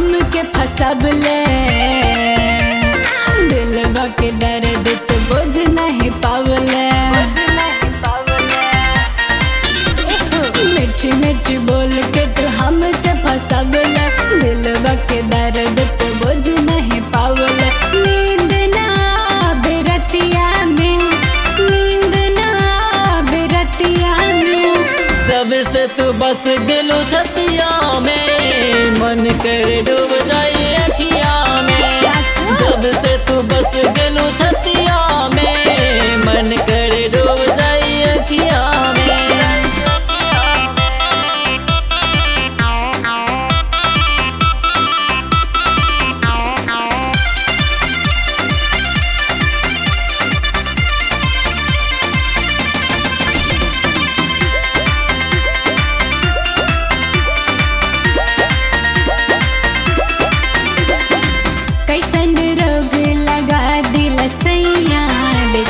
फसबले। दिलवा के दर्द तो बुझ नहीं पावले। मीठी मीठी बोल के तू हम के फसबले। दिलवा के दर्द तो बुझ नहीं पावले। नींद ना बेरतिया में, नींद ना बेरतिया में। जब से तू बस गेलू छतिया में मन कर डूब जाई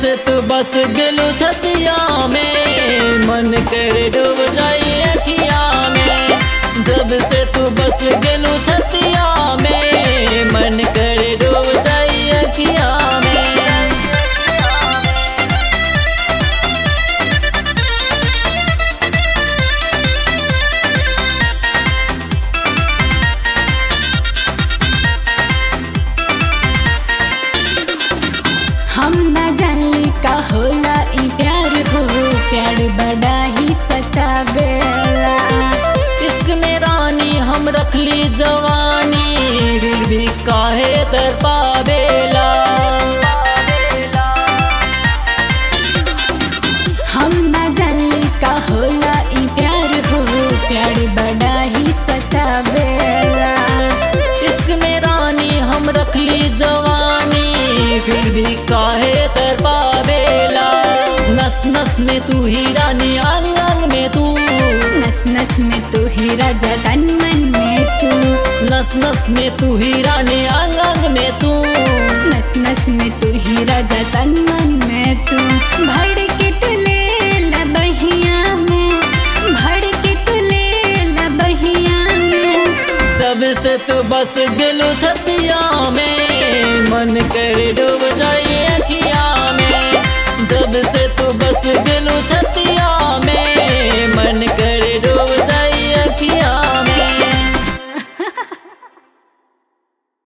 से तो बस गेलू छतिया में। मन कर डूब जाइए अखिया में। जब से तू बस गेलू इश्क में रानी हम रखली जवानी। फिर भी काहे तर पावेला नस नस में तू ही रानी अंग अंग में तू। नस नस में तू ही राजा तन मन में तू। नस नस में तू ही रानी अंग अंग में तू। नस नस में तू ही राजा तन मन में तू। भड़ से तू बस गेलू छतिया।